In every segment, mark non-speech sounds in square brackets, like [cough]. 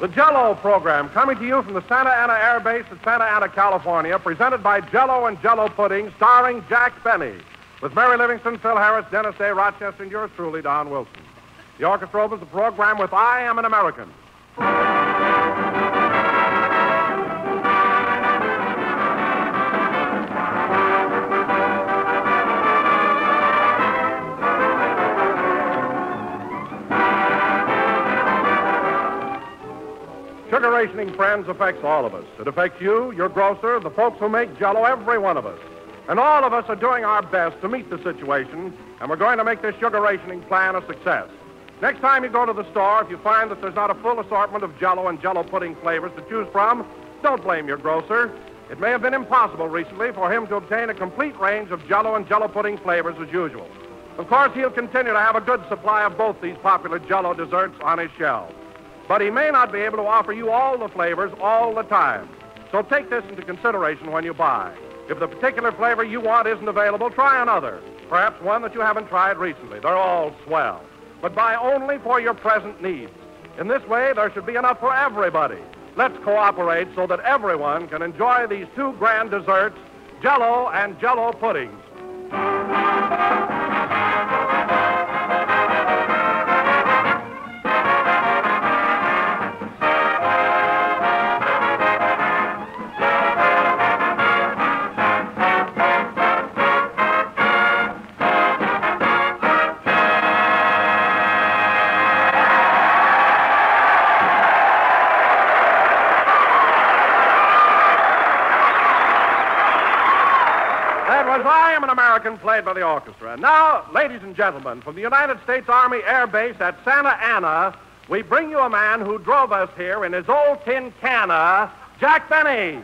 The Jello program coming to you from the Santa Ana Air Base at Santa Ana, California, presented by Jello and Jello Pudding, starring Jack Benny, with Mary Livingstone, Phil Harris, Dennis Day Rochester, and yours truly, Don Wilson. The orchestra opens the program with I Am an American. Rationing, friends, affects all of us. It affects you, your grocer, the folks who make Jello, every one of us. And all of us are doing our best to meet the situation, and we're going to make this sugar rationing plan a success. Next time you go to the store, if you find that there's not a full assortment of Jello and Jello pudding flavors to choose from, don't blame your grocer. It may have been impossible recently for him to obtain a complete range of Jello and Jello pudding flavors as usual. Of course, he'll continue to have a good supply of both these popular Jello desserts on his shelves. But he may not be able to offer you all the flavors all the time. So take this into consideration when you buy. If the particular flavor you want isn't available, try another. Perhaps one that you haven't tried recently. They're all swell. But buy only for your present needs. In this way, there should be enough for everybody. Let's cooperate so that everyone can enjoy these two grand desserts, Jello and Jello puddings. American, played by the orchestra. Now, ladies and gentlemen, from the United States Army Air Base at Santa Ana, we bring you a man who drove us here in his old tin canna, Jack Benny.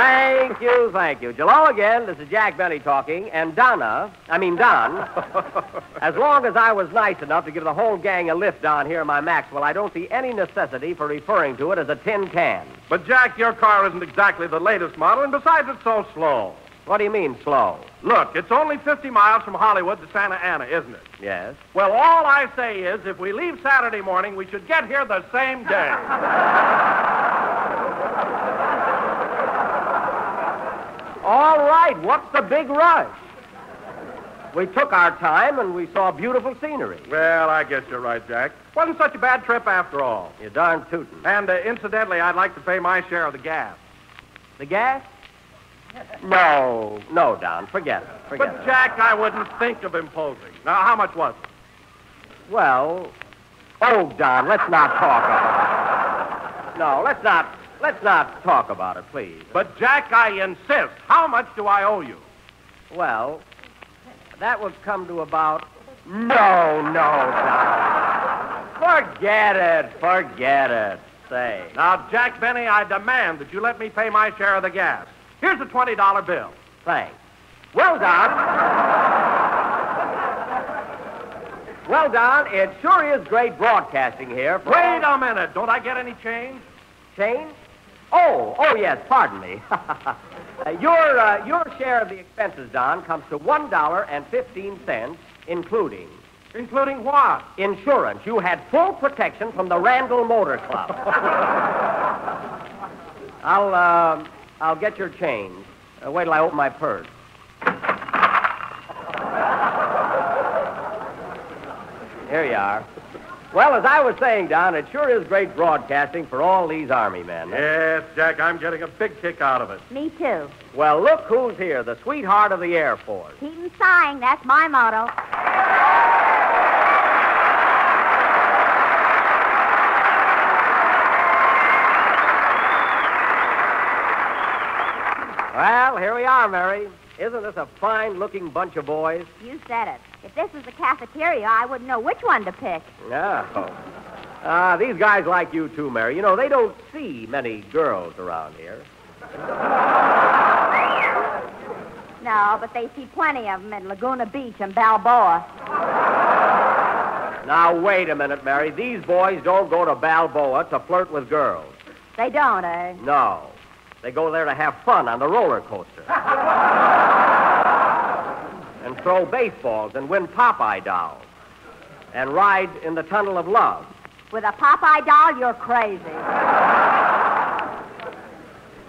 Thank you, thank you. Hello again. This is Jack Benny talking, and Donna, I mean Don. [laughs] as long as I was nice enough to give the whole gang a lift down here in my Maxwell, I don't see any necessity for referring to it as a tin can. But, Jack, your car isn't exactly the latest model, and besides, it's so slow. What do you mean slow? Look, it's only 50 miles from Hollywood to Santa Ana, isn't it? Yes. Well, all I say is if we leave Saturday morning, we should get here the same day. [laughs] All right. What's the big rush? We took our time and we saw beautiful scenery. well, I guess you're right, Jack. Wasn't such a bad trip after all. You darn tootin'. And uh, incidentally, I'd like to pay my share of the gas. The gas? No, no, Don. Forget it. Forget But, it. Jack, I wouldn't think of imposing. Now, how much was it? Well, oh, Don, let's not talk about it. No, let's not. Let's not talk about it, please. But, Jack, I insist. How much do I owe you? Well, that would come to about. No, no, Don. Forget it. Forget it. Say. Now, Jack Benny, I demand that you let me pay my share of the gas. Here's a $20 bill. Thanks. Well, Don. well, Don, it sure is great broadcasting here. Wait a minute. Don't I get any change? Change? Oh, oh yes. Pardon me. [laughs] Uh, your uh, your share of the expenses, Don, comes to one dollar and fifteen cents, including Including what? insurance. You had full protection from the Randall Motor Club. [laughs] I'll uh, I'll get your change. Uh, wait till I open my purse. Here you are. Well, as I was saying, Don, it sure is great broadcasting for all these Army men. Yes, Jack, I'm getting a big kick out of it. Me too. Well, look who's here, the sweetheart of the Air Force. Keep 'em sighing. That's my motto. Well, here we are, Mary. Isn't this a fine-looking bunch of boys? You said it. If this was the cafeteria, I wouldn't know which one to pick. Yeah. Ah, these guys like you too, Mary. You know, they don't see many girls around here. No, but they see plenty of them in Laguna Beach and Balboa. Now, wait a minute, Mary. These boys don't go to Balboa to flirt with girls. They don't, eh? No. They go there to have fun on the roller coaster. [laughs] and throw baseballs and win Popeye dolls. And ride in the tunnel of love. With a Popeye doll, you're crazy.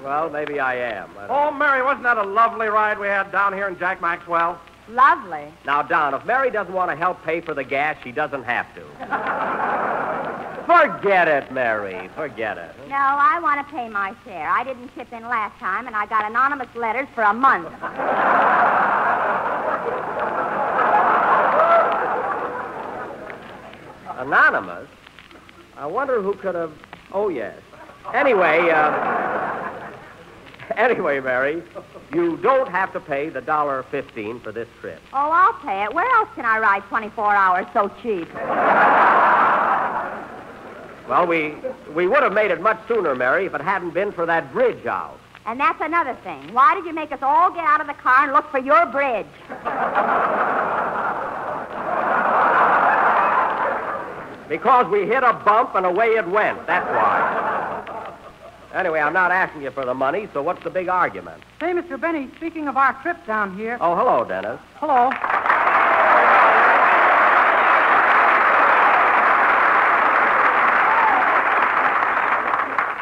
Well, maybe I am. I Oh, Mary, wasn't that a lovely ride we had down here in Jack Maxwell? Lovely. Now, Don, if Mary doesn't want to help pay for the gas, she doesn't have to. [laughs] Forget it, Mary. Forget it. No, I want to pay my share. I didn't chip in last time, and I got anonymous letters for a month. [laughs] Anonymous? I wonder who could have. Oh, yes. Anyway, uh, [laughs] anyway, Mary, you don't have to pay the dollar fifteen for this trip. Oh, I'll pay it. Where else can I ride 24 hours so cheap? Well, we we would have made it much sooner, Mary, if it hadn't been for that bridge out. And that's another thing. Why did you make us all get out of the car and look for your bridge? Because we hit a bump and away it went. That's why. Anyway, I'm not asking you for the money, so what's the big argument? Say, Mr. Benny, speaking of our trip down here. Oh, hello, Dennis. Hello.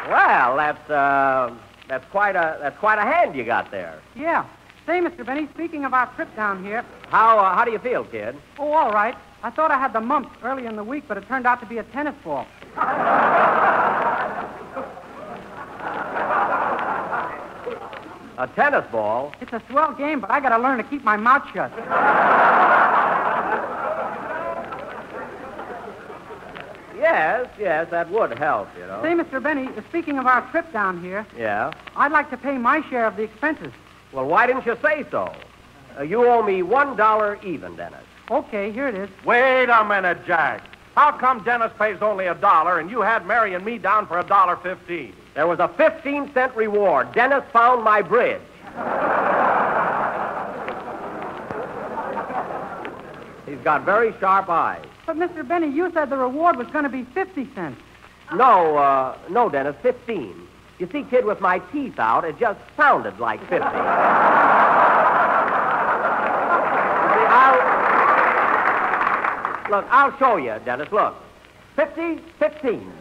Well, that's uh, that's quite a that's quite a hand you got there. Yeah. Say, Mr. Benny, speaking of our trip down here. How uh, how do you feel, kid? Oh, all right. I thought I had the mumps early in the week, but it turned out to be a tennis ball. A tennis ball? It's a swell game, but I got to learn to keep my mouth shut. Yes, yes, that would help, you know. Say, Mr. Benny, speaking of our trip down here, Yeah. I'd like to pay my share of the expenses. Well, why didn't you say so? Uh, you owe me one dollar even, Dennis. Okay, here it is. Wait a minute, Jack. How come Dennis pays only a dollar and you had Mary and me down for a dollar fifteen? There was a 15 cent reward. Dennis found my bridge. He's got very sharp eyes. But, Mr. Benny, you said the reward was going to be 50 cents. No, uh, no, Dennis, 15. You see, kid, with my teeth out, it just sounded like 50. See, [laughs] I'll. Look, I'll show you, Dennis. Look. 50, 15.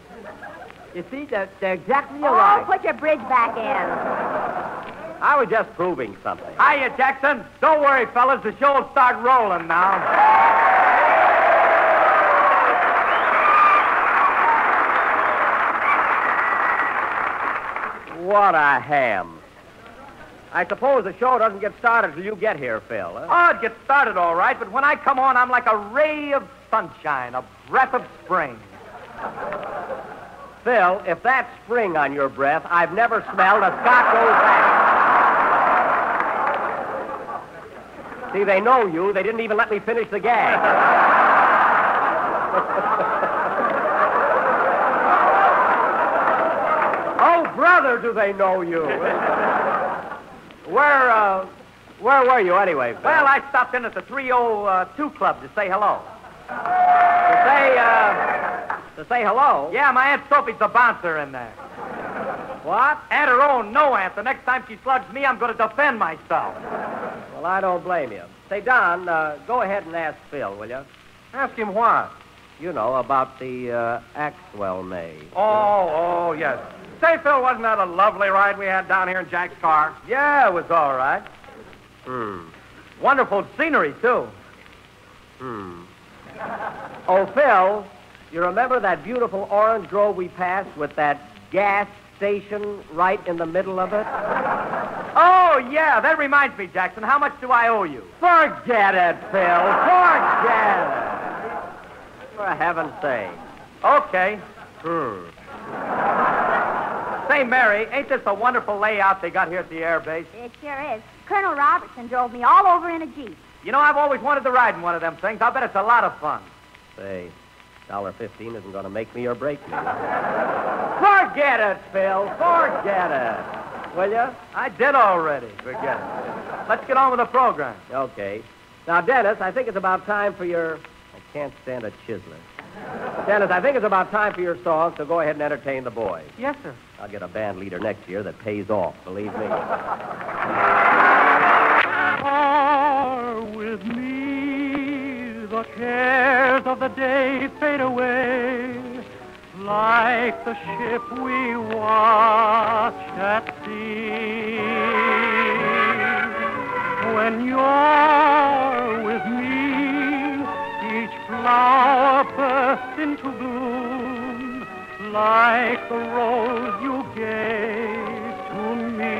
You see, they're, they're exactly alike. Oh, alike. put your bridge back in. I was just proving something. Hiya, Jackson. Don't worry, fellas. The show'll start rolling now. What a ham. I suppose the show doesn't get started till you get here, Phil. Huh? Oh, it gets started all right, but when I come on, I'm like a ray of sunshine, a breath of spring. Phil, if that's spring on your breath, I've never smelled a Scotch old fashioned. See, they know you. They didn't even let me finish the gag. [laughs] oh, do they know you? [laughs] where, uh, where were you anyway, Phil? Well, I stopped in at the 302 Club to say hello. to say, uh, to say hello. Yeah, my Aunt Sophie's the bouncer in there. What? Aunt her own, no, Aunt. The next time she slugs me, I'm going to defend myself. Well, I don't blame you. Say, Don, uh, go ahead and ask Phil, will you? Ask him what? You know, about the uh, Axwell maid. Oh, oh, yes. Say, Phil, wasn't that a lovely ride we had down here in Jack's car? Yeah, it was all right. Hmm. Wonderful scenery, too. Hmm. [laughs] Oh, Phil, you remember that beautiful orange grove we passed with that gas station right in the middle of it? [laughs] Oh, yeah, that reminds me, Jackson. How much do I owe you? Forget it, Phil. Forget it. For heaven's sake. Okay. Hmm. Say, Mary, ain't this a wonderful layout they got here at the air base? It sure is. Colonel Robertson drove me all over in a Jeep. You know, I've always wanted to ride in one of them things. I'll bet it's a lot of fun. Say, dollar fifteen isn't going to make me or break me. Forget it, Phil. Forget it. Will you? I did already. Forget it. Let's get on with the program. Okay. Now, Dennis, I think it's about time for your. I can't stand a chiseler. Dennis, I think it's about time for your song, so go ahead and entertain the boys. Yes, sir. I'll get a band leader next year that pays off, believe me. are with me, the cares of the day fade away, like the ship we watch at sea. When you're with me, each flower bursts into bloom, like the rose you gave to me.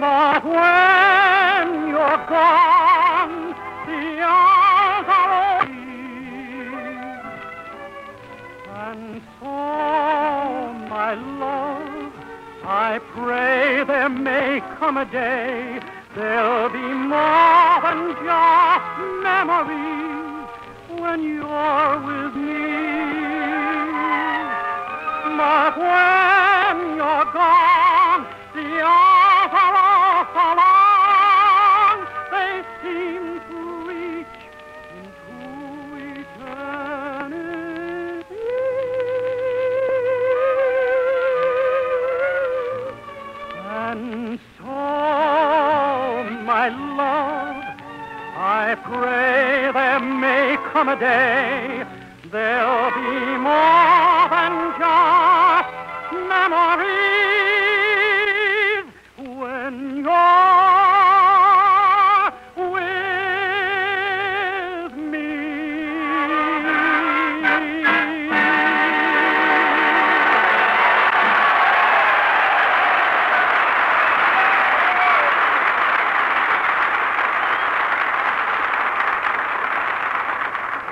But when you're gone, the hours are. And so, my love, I pray there may come a day there'll be more than just memories when you're with me. But when you're gone, the hours are all long, they seem to reach into eternity. And so, my love, I pray there may come a day there'll be more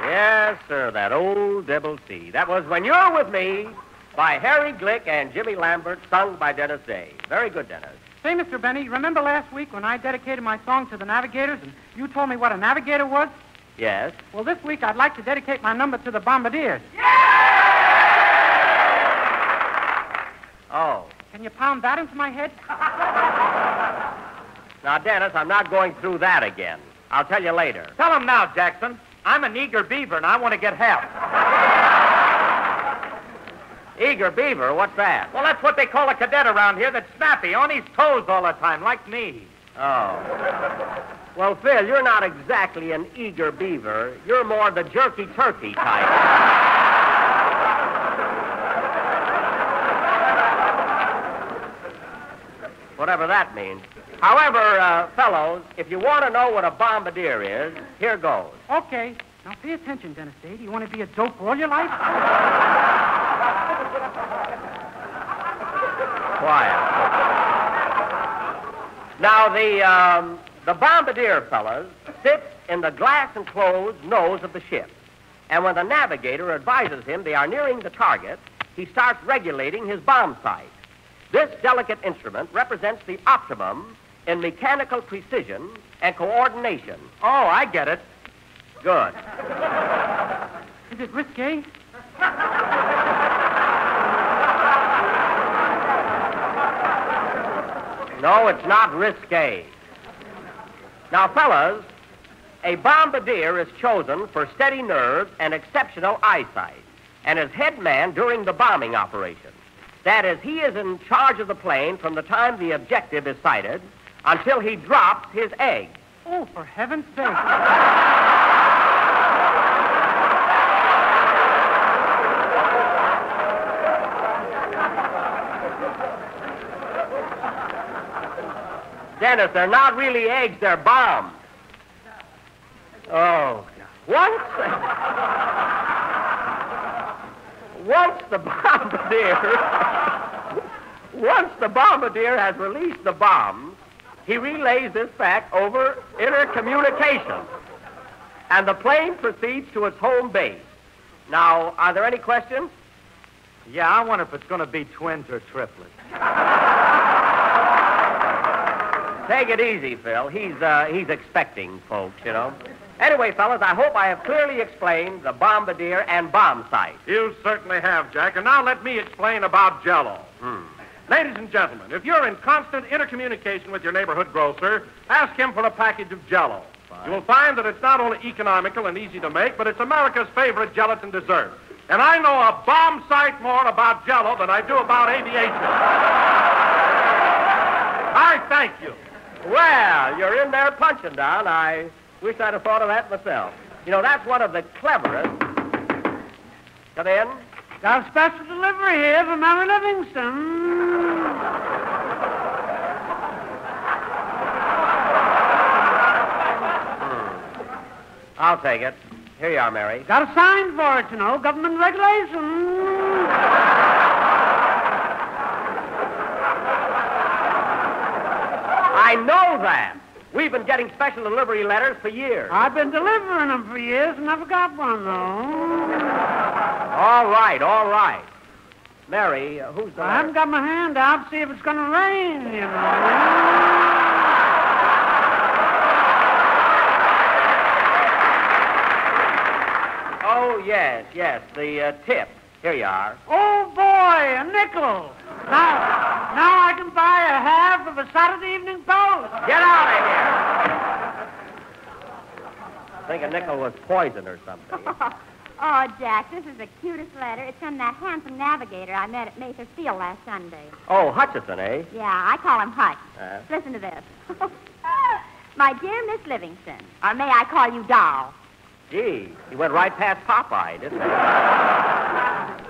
Yes, sir, that old Devil C. That was When You're With Me by Harry Glick and Jimmy Lambert, sung by Dennis Day. Very good, Dennis. Say, Mr. Benny, remember last week when I dedicated my song to the navigators and you told me what a navigator was? Yes? Well, this week I'd like to dedicate my number to the bombardiers. Oh. Can you pound that into my head? [laughs] Now, Dennis, I'm not going through that again. I'll tell you later. Tell him now, Jackson. I'm an eager beaver, and I want to get help. Eager Beaver, what's that? Well, that's what they call a cadet around here that's snappy, on his toes all the time, like me. Oh. [laughs] Well, Phil, you're not exactly an eager beaver. You're more the jerky turkey type. [laughs] Whatever that means. However, uh, fellows, if you want to know what a bombardier is, here goes. Okay. Now pay attention, Dennis Day. Do you want to be a dope all your life? [laughs] Quiet. Now, the, um, the bombardier, fellas, sits in the glass enclosed nose of the ship. And when the navigator advises him they are nearing the target, he starts regulating his bomb sight. This delicate instrument represents the optimum in mechanical precision and coordination. Oh, I get it. Good. Is it risque? [laughs] No, it's not risque. Now, fellas, a bombardier is chosen for steady nerves and exceptional eyesight, and is head man during the bombing operation. That is, he is in charge of the plane from the time the objective is sighted until he drops his egg. Oh, for heaven's sake. Dennis, they're not really eggs, they're bombs. Oh, once. [laughs] once the bombardier. [laughs] once the bombardier has released the bombs, he relays this fact over intercommunication. And the plane proceeds to its home base. Now, are there any questions? Yeah, I wonder if it's going to be twins or triplets. [laughs] Take it easy, Phil. He's uh, he's expecting folks, you know. Anyway, fellas, I hope I have clearly explained the bombardier and bomb sight. You certainly have, Jack. And now let me explain about Jello. Hmm. Ladies and gentlemen, if you're in constant intercommunication with your neighborhood grocer, ask him for a package of Jello. You will find that it's not only economical and easy to make, but it's America's favorite gelatin dessert. And I know a bomb sight more about Jello than I do about aviation. I thank you. Well, you're in there punching, Don. I wish I'd have thought of that myself. You know, that's one of the cleverest. Come in. Got a special delivery here for Mary Livingstone. Hmm. I'll take it. Here you are, Mary. Got a sign for it, you know, government regulation. I know that. We've been getting special delivery letters for years. I've been delivering them for years and never got one, though. All right, all right. Mary, uh, who's the I haven't got my hand out to see if it's going to rain, you know. Oh, yes, yes, the uh, tip. Here you are. Oh, boy, a nickel. Now, now I can buy a half Saturday Evening Post. Get out of here. I think a nickel was poison or something. [laughs] oh, Jack, this is the cutest letter. It's from that handsome navigator I met at Mather Field last Sunday. Oh, Hutchison, eh? Yeah, I call him Hutch. Uh, Listen to this. [laughs] My dear Miss Livingstone, or may I call you Doll? gee, he went right past Popeye, didn't he? [laughs]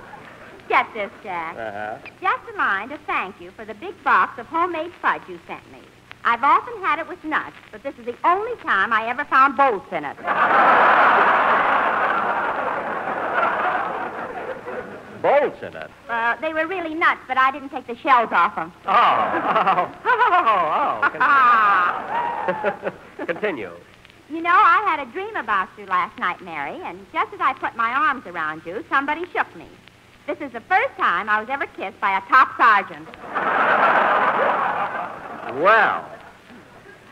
Get this, Jack. Uh-huh. Just a line to thank you for the big box of homemade fudge you sent me. I've often had it with nuts, but this is the only time I ever found bolts in it. Bolts in it. Uh, they were really nuts, but I didn't take the shells off them. Oh, [laughs] oh, oh, [laughs] oh. Continue. You know, I had a dream about you last night, Mary, and just as I put my arms around you, somebody shook me. This is the first time I was ever kissed by a top sergeant. Well,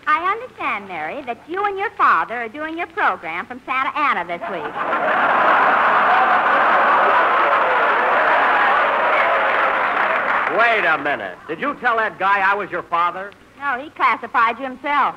I understand, Mary, that you and your father are doing your program from Santa Ana this week. wait a minute. Did you tell that guy I was your father? No, he classified you himself.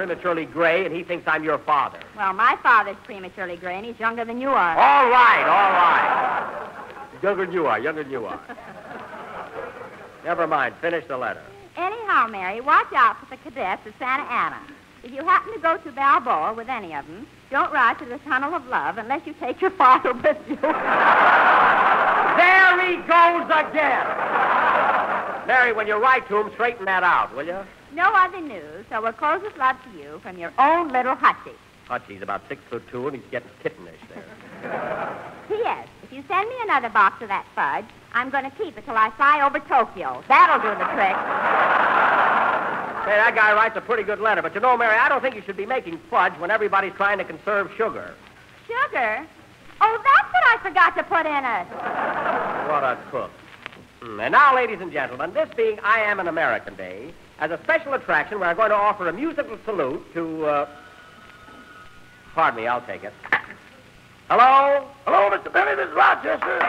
Prematurely gray, and he thinks I'm your father. Well, my father's prematurely gray, and he's younger than you are. All right, all right. Younger than you are, younger than you are. [laughs] Never mind. Finish the letter. Anyhow, Mary, watch out for the cadets at Santa Ana. If you happen to go to Balboa with any of them, don't ride to the Tunnel of Love unless you take your [laughs] father with you. [laughs] There he goes again. Mary, when you write to him, straighten that out, will you? No other news, so we'll close with love to you from your own little Hutchie. Hutchie's about six foot two, and he's getting kittenish there. P.S. If you send me another box of that fudge, I'm going to keep it till I fly over Tokyo. That'll do the trick. Say, that guy writes a pretty good letter, but you know, Mary, I don't think you should be making fudge when everybody's trying to conserve sugar. Sugar? Oh, that's what I forgot to put in it. What a cook. Hmm, And now, ladies and gentlemen, this being I Am an American Day, as a special attraction, we're going to offer a musical salute to, uh... Pardon me, I'll take it. Hello? Hello, Mr. Benny. This is Rochester.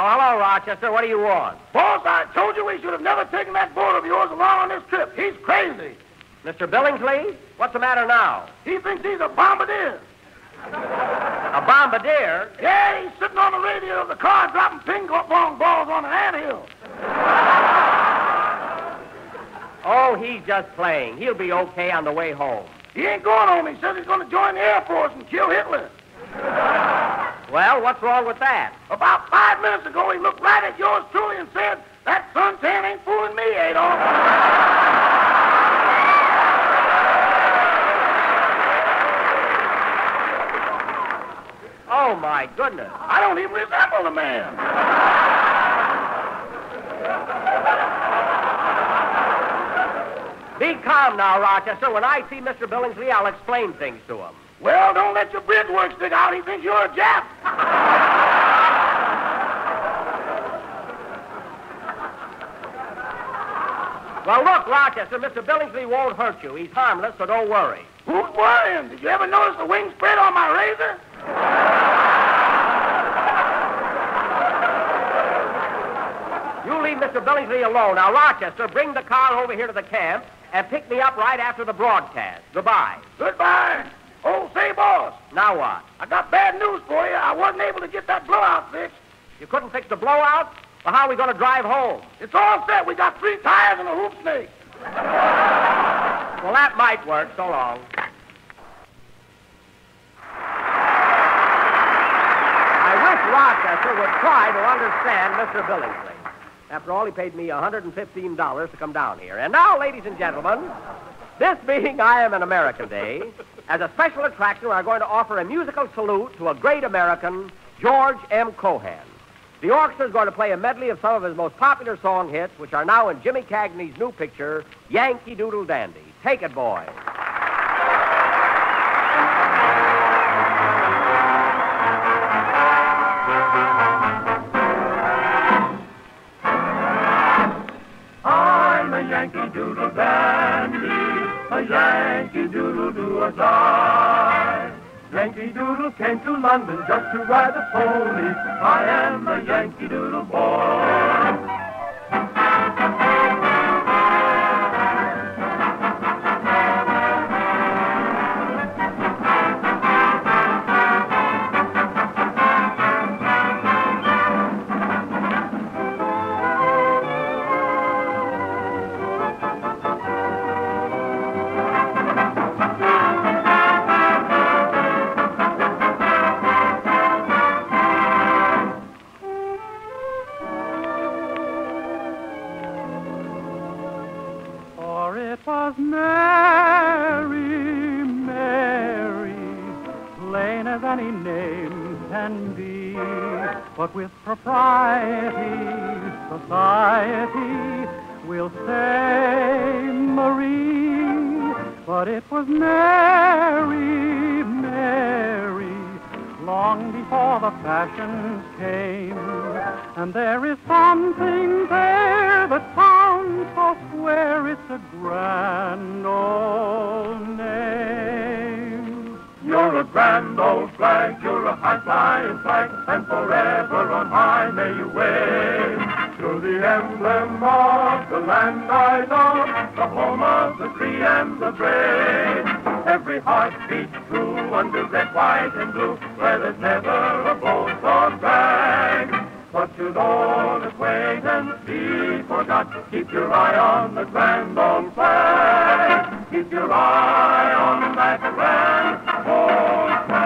Oh, hello, Rochester. What do you want? Boss, I told you we should have never taken that boat of yours along on this trip. He's crazy. Mr. Billingsley? What's the matter now? He thinks he's a bombardier. A bombardier? Yeah, he's sitting on the radio of the car dropping ping pong balls on an anthill. Oh, he's just playing. He'll be okay on the way home. He ain't going home. He says he's going to join the Air Force and kill Hitler. Well, what's wrong with that? About five minutes ago, he looked right at yours truly and said, That suntan ain't fooling me, Adolf. Oh, my goodness. I don't even resemble the man. Be calm now, Rochester. When I see Mr. Billingsley, I'll explain things to him. Well, don't let your bridge work stick out. He thinks you're a Jap. Well, look, Rochester, Mr. Billingsley won't hurt you. He's harmless, so don't worry. Who's worrying? Did you ever notice the wing spread on my razor? You leave Mr. Billingsley alone. Now, Rochester, bring the car over here to the camp and pick me up right after the broadcast. Goodbye. Goodbye. Oh, say, boss, Now what? I got bad news for you. I wasn't able to get that blowout fixed. You couldn't fix the blowout? Well, how are we going to drive home? It's all set. We got three tires and a hoop snake. Well, that might work. So long. I wish Rochester would try to understand Mr. Billingsley. After all, he paid me $115 to come down here. And now, ladies and gentlemen, this being I Am an American Day, as a special attraction, we're going to offer a musical salute to a great American, George M. Cohan. The orchestra is going to play a medley of some of his most popular song hits, which are now in Jimmy Cagney's new picture, Yankee Doodle Dandy. Take it, boy. Doodle dandy, a Yankee Doodle do or die. Yankee Doodle came to London just to ride the pony. I am a Yankee Doodle boy. A grand old flag, you're a high-flying flag, and forever on high may you wave. You're the emblem of the land I love, the home of the free and the brave. Every heart beats true under red, white, and blue, where there's never a boast or brag. But should old acquaintance be forgot, keep your eye on the grand old flag. Keep your eye on that grand Oh,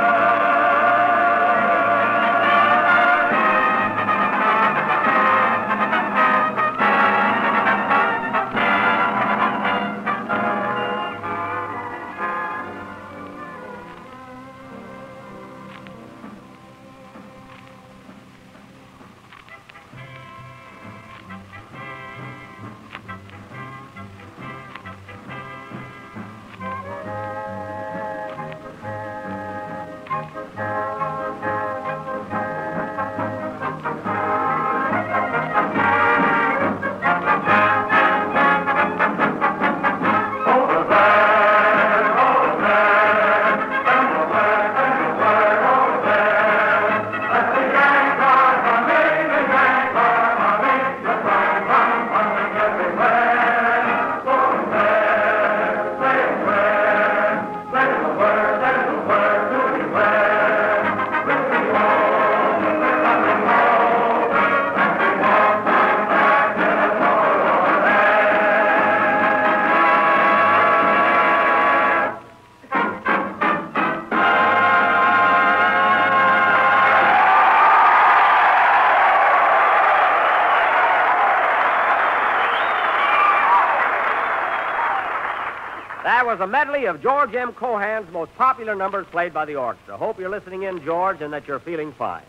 was a medley of George M. Cohan's most popular numbers played by the orchestra. Hope you're listening in, George, and that you're feeling fine.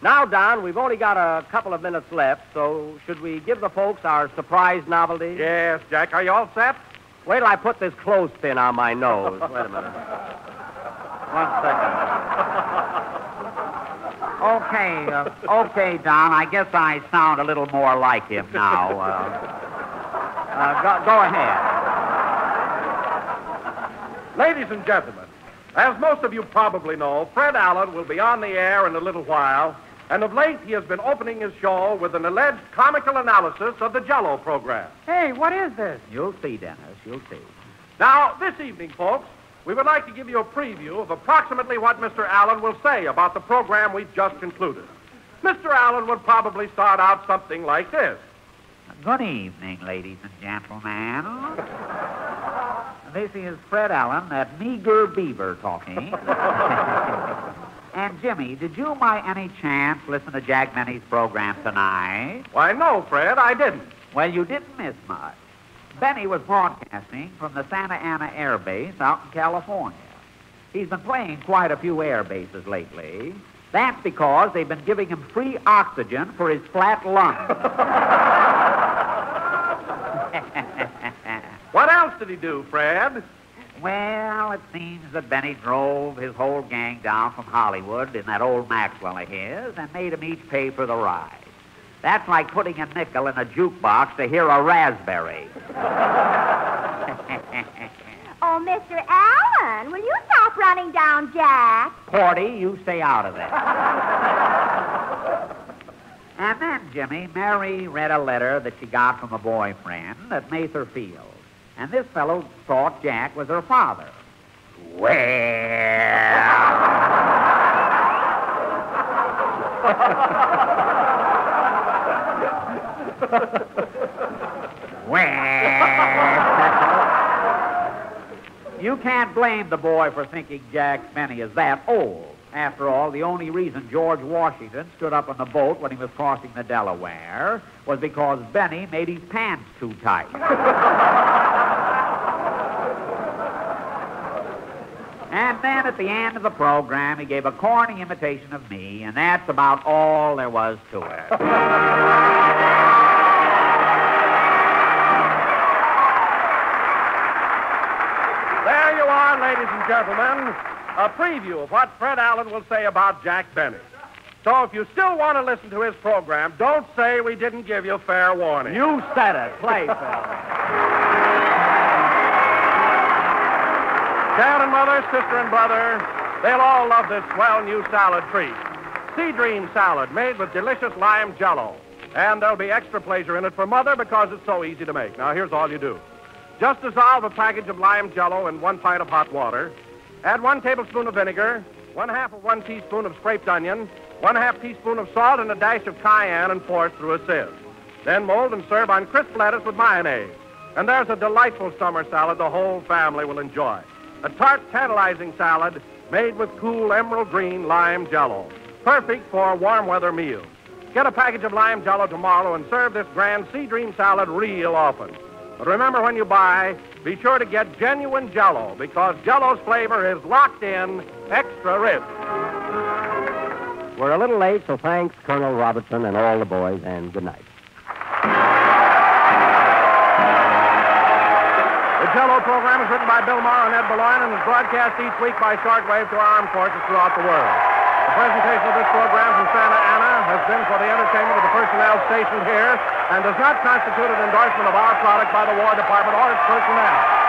Now, Don, we've only got a couple of minutes left, so should we give the folks our surprise novelty? Yes, Jack, are you all set? Wait till I put this clothespin on my nose. Wait a minute. [laughs] One second. Okay, uh, okay, Don. I guess I sound a little more like him now. Uh, uh, go, go ahead. Ladies and gentlemen, as most of you probably know, Fred Allen will be on the air in a little while And of late, he has been opening his show with an alleged comical analysis of the Jello program. Hey, what is this? You'll see, Dennis. You'll see. Now, this evening, folks, we would like to give you a preview of approximately what Mr. Allen will say about the program we've just concluded. Mr. Allen would probably start out something like this. Good evening, ladies and gentlemen. [laughs] this is Fred Allen, that meager beaver talking. [laughs] and Jimmy, did you by any chance listen to Jack Benny's program tonight? Why, no, Fred, I didn't. Well, you didn't miss much. Benny was broadcasting from the Santa Ana Air Base out in California. He's been playing quite a few air bases lately. That's because they've been giving him free oxygen for his flat lungs. [laughs] What else did he do, Fred? well, it seems that Benny drove his whole gang down from Hollywood in that old Maxwell of his and made them each pay for the ride. That's like putting a nickel in a jukebox to hear a raspberry. [laughs] Oh, Mr. Allen, will you stop running down Jack? Porty, you stay out of it. [laughs] and then, Jimmy, Mary read a letter that she got from a boyfriend at Mather Field. And this fellow thought Jack was her father. [laughs] Well. [laughs] you can't blame the boy for thinking Jack Benny is that old. After all, the only reason George Washington stood up on the boat when he was crossing the Delaware was because Benny made his pants too tight. [laughs] and then at the end of the program, he gave a corny imitation of me, and that's about all there was to it. [laughs] ladies and gentlemen, a preview of what Fred Allen will say about Jack Benny. So if you still want to listen to his program, don't say we didn't give you fair warning. You said it. Play, Phil. Dad and mother, sister and brother, they'll all love this swell new salad treat. Sea Dream salad made with delicious lime jello. And there'll be extra pleasure in it for mother because it's so easy to make. Now, here's all you do. Just dissolve a package of lime jello in one pint of hot water. Add one tablespoon of vinegar, one half of one teaspoon of scraped onion, one half teaspoon of salt, and a dash of cayenne and pour it through a sieve. Then mold and serve on crisp lettuce with mayonnaise. And there's a delightful summer salad the whole family will enjoy. A tart, tantalizing salad made with cool emerald green lime jello. Perfect for warm weather meals. Get a package of lime jello tomorrow and serve this grand Sea Dream salad real often. But remember when you buy, be sure to get genuine jello because jello's flavor is locked in, extra rich. We're a little late, so thanks, Colonel Robertson and all the boys, and good night. The Jello program is written by Bill Morrow and Ed Beloin and is broadcast each week by shortwave to our armed forces throughout the world. The presentation of this program from Santa Ana has been for the entertainment of the personnel stationed here and does not constitute an endorsement of our product by the War Department or its personnel.